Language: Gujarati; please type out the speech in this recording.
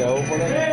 લેવું પડે ને?